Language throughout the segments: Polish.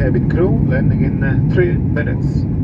cabin crew landing in uh, 3 minutes.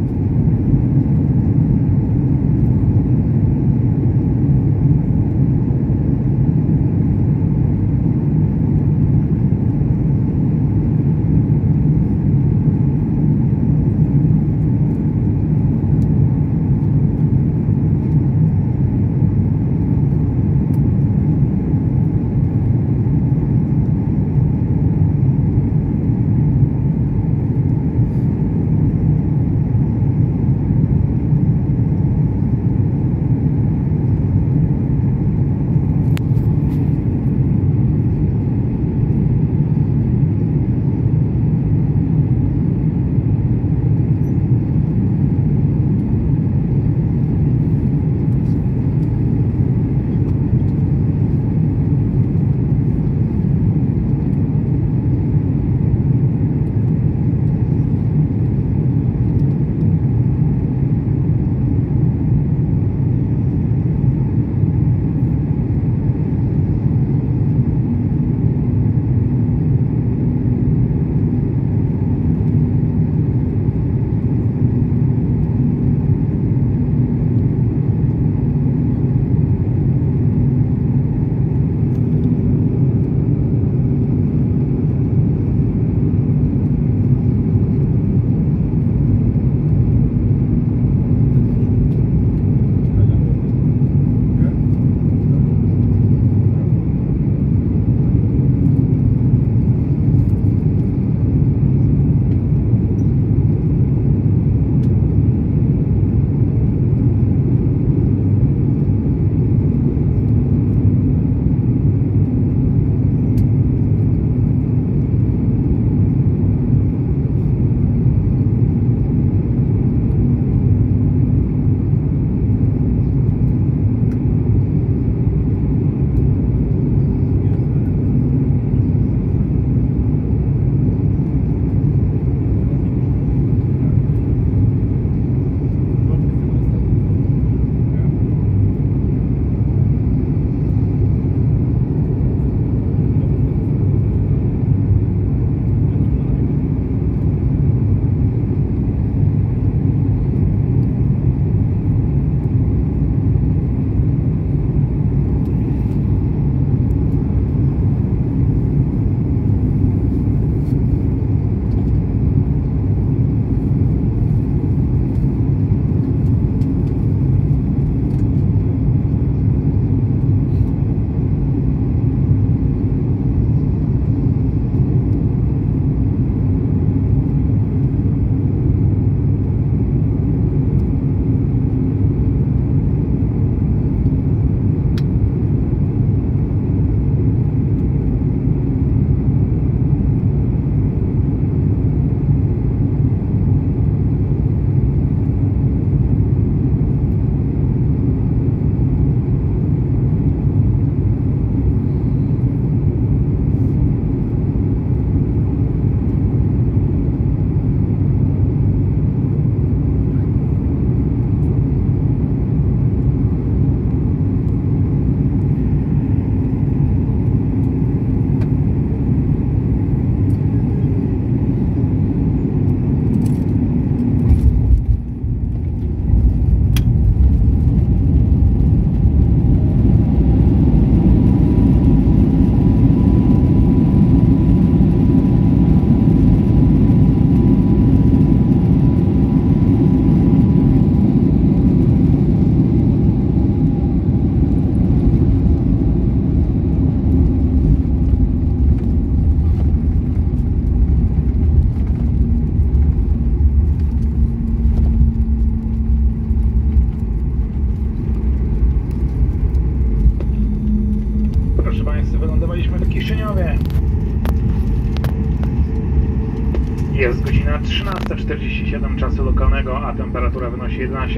13.47 czasu lokalnego, a temperatura wynosi 11